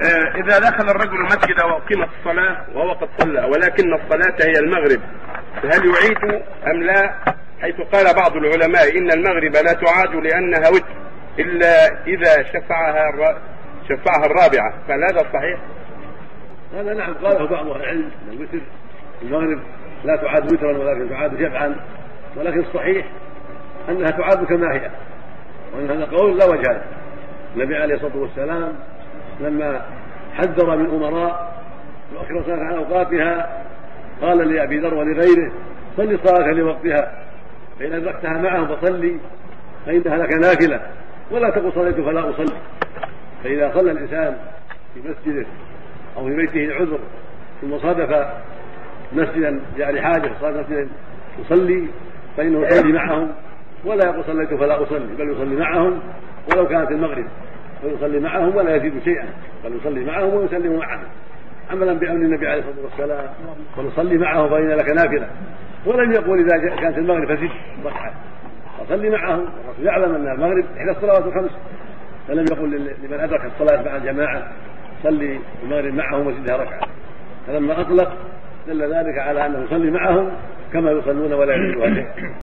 آه، إذا دخل الرجل المسجد وأقيمت الصلاة وهو قد صلى ولكن الصلاة هي المغرب فهل يعيد أم لا؟ حيث قال بعض العلماء إن المغرب لا تعاد لأنها وتر إلا إذا شفعها. شفعها الرابعة فهل هذا صحيح؟ هذا نعم قاله بعض أهل العلم إن الوتر المغرب لا تعاد وترا ولكن تعاد شفعا ولكن الصحيح أنها تعاد كما هي وأن هذا قول لا وجه له النبي عليه الصلاة والسلام لما حذر من أمراء يؤخر الصلاه عن اوقاتها قال لأبي ذر ولغيره صل الصلاه لوقتها فإن أدركتها معهم فصلي فإنها لك نافلة ولا تقل صليت فلا أصلي. فإذا صلى الإنسان في مسجده أو في بيته عذر ثم صادف مسجدا جاء لحاجه صادف مسجدا يصلي فإنه يصلي معهم ولا يقول صليت فلا أصلي بل يصلي معهم ولو كانت المغرب. ويصلي معهم ولا يزيد شيئا. بل يصلي معهم ويسلم معهم. عملا بأمر النبي عليه الصلاة والسلام. ونصلي معه فإن لك نافلة. ولم يقل إذا كانت المغرب فزد. ركعه فصلي معهم. الرسول يعلم أن المغرب إحدى الصلوات الخمس. فلم يقل لمن أدرك الصلاة مع الجماعة. صلي المغرب معهم وزدها ركعة. فلما أطلق دل ذلك على أنه يصلي معهم كما يصلون ولا يزيدها شيئا.